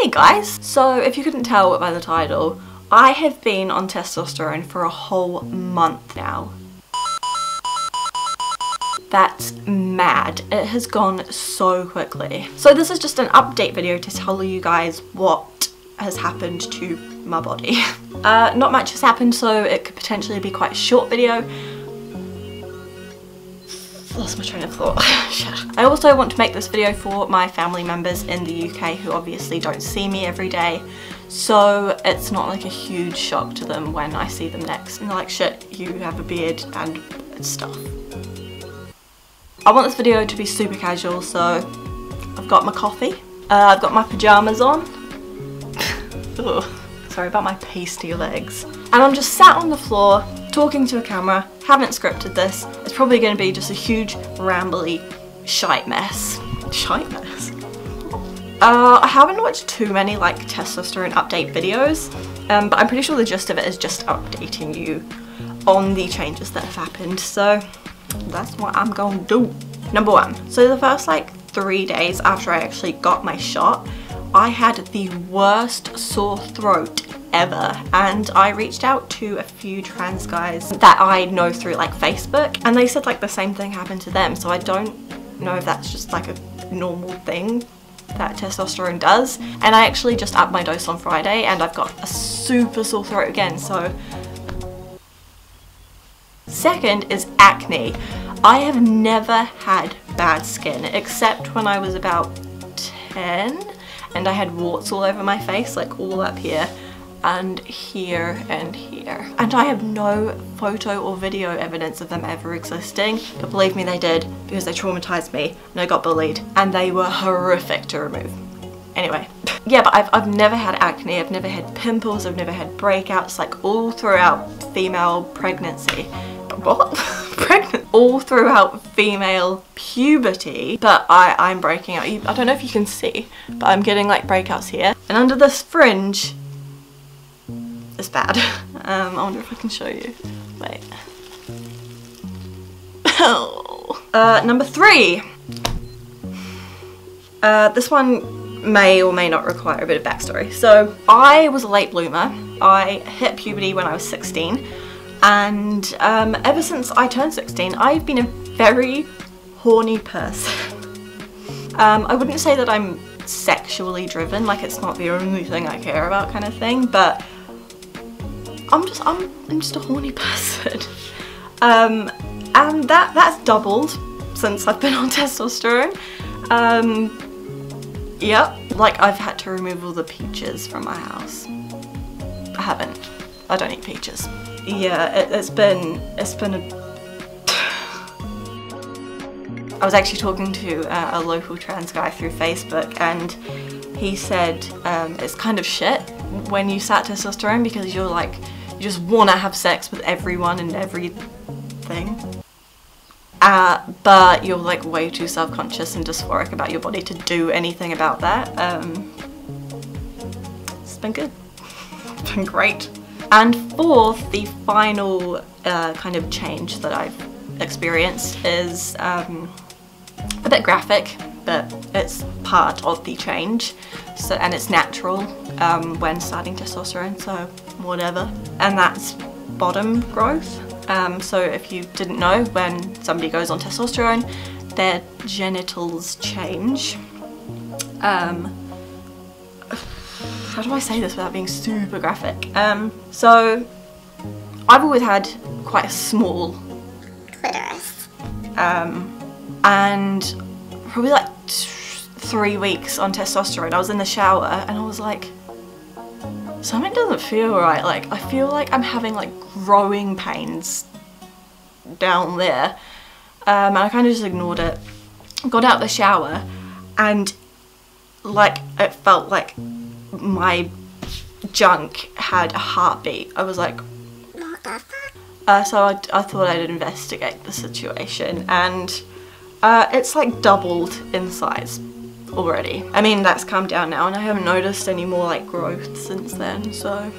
Hey guys! So if you couldn't tell by the title, I have been on testosterone for a whole month now. That's mad. It has gone so quickly. So this is just an update video to tell you guys what has happened to my body. Uh, not much has happened so it could potentially be quite a short video lost my train of thought. I also want to make this video for my family members in the UK who obviously don't see me every day. So it's not like a huge shock to them when I see them next. And like shit you have a beard and stuff. I want this video to be super casual so I've got my coffee, uh, I've got my pyjamas on, sorry about my pasty legs, and I'm just sat on the floor talking to a camera, haven't scripted this, it's probably going to be just a huge rambly shite mess. Shite mess? Uh, I haven't watched too many like testosterone update videos, um, but I'm pretty sure the gist of it is just updating you on the changes that have happened, so that's what I'm going to do. Number one, so the first like three days after I actually got my shot, I had the worst sore throat ever. And I reached out to a few trans guys that I know through like Facebook and they said like the same thing happened to them. So I don't know if that's just like a normal thing that testosterone does. And I actually just upped my dose on Friday and I've got a super sore throat again. So second is acne. I have never had bad skin except when I was about 10 and I had warts all over my face like all up here and here and here. And I have no photo or video evidence of them ever existing, but believe me they did because they traumatized me and I got bullied and they were horrific to remove. Anyway, yeah, but I've, I've never had acne, I've never had pimples, I've never had breakouts, like all throughout female pregnancy. What? Pregnant? All throughout female puberty, but I, I'm breaking out. I don't know if you can see, but I'm getting like breakouts here. And under this fringe, it's bad. Um, I wonder if I can show you. Wait. Oh. Uh, number three. Uh, this one may or may not require a bit of backstory. So I was a late bloomer. I hit puberty when I was 16 and um, ever since I turned 16 I've been a very horny person. um, I wouldn't say that I'm sexually driven, like it's not the only thing I care about kind of thing, but I'm just I'm, I'm just a horny person. Um, and that that's doubled since I've been on testosterone. Um, yep, like I've had to remove all the peaches from my house. I haven't. I don't eat peaches. Yeah, it, has been it's been a. I was actually talking to uh, a local trans guy through Facebook and he said um, it's kind of shit when you start testosterone because you're like you just want to have sex with everyone and everything. Uh, but you're like way too self-conscious and dysphoric about your body to do anything about that. Um, it's been good. it's been great. And fourth, the final uh, kind of change that I've experienced is um, a bit graphic, but it's part of the change. So, and it's natural um, when starting testosterone, so whatever. And that's bottom growth. Um, so if you didn't know, when somebody goes on testosterone, their genitals change. Um, how do I say this without being super graphic? Um, so I've always had quite a small clitoris. Um, and probably like three weeks on testosterone, I was in the shower and I was like, something doesn't feel right. Like, I feel like I'm having like growing pains down there. Um, and I kind of just ignored it. Got out the shower and like it felt like my junk had a heartbeat. I was like, uh, so I, I, thought I'd investigate the situation and uh, it's like doubled in size already. I mean, that's calmed down now and I haven't noticed any more like growth since then, so...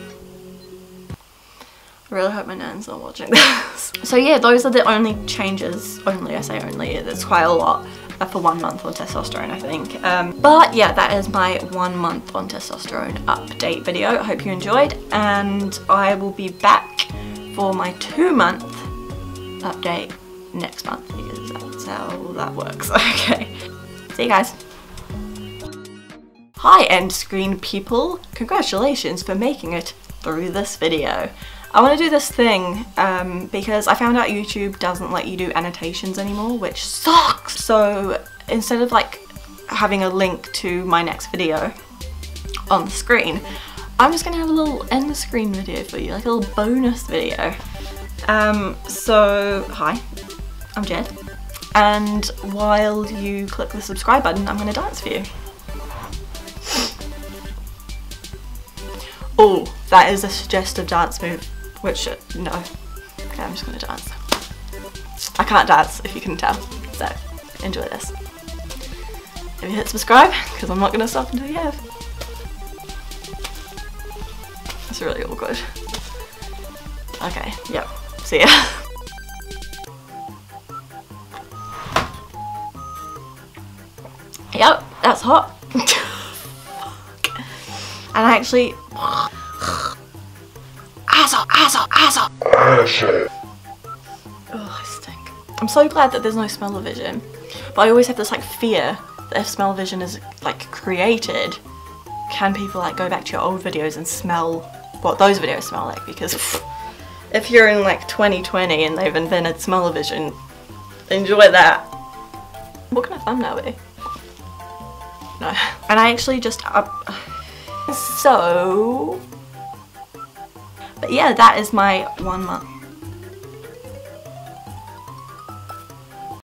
I really hope my nan's not watching this. so yeah, those are the only changes, only, I say only, it's quite a lot, for one month on testosterone, I think. Um, but yeah, that is my one month on testosterone update video. I hope you enjoyed, and I will be back for my two month update next month because that's how that works. Okay, see you guys. Hi end screen people, congratulations for making it through this video. I want to do this thing um, because I found out YouTube doesn't let you do annotations anymore, which sucks! So instead of like having a link to my next video on the screen, I'm just gonna have a little end screen video for you, like a little bonus video. Um, so, hi, I'm Jed, and while you click the subscribe button, I'm gonna dance for you. Oh, that is a suggestive dance move. Which, no. Okay, I'm just gonna dance. I can't dance, if you can tell. So, enjoy this. If you hit subscribe, because I'm not gonna stop until you have. That's really awkward. Okay, yep. See ya. yep, that's hot. and I actually I stink. I'm so glad that there's no smell-o-vision, but I always have this like fear that if smell-o-vision is like created, can people like go back to your old videos and smell what those videos smell like? Because if you're in like 2020 and they've invented smell-o-vision, enjoy that. What kind of thumbnail be? No. And I actually just up. So but yeah, that is my one month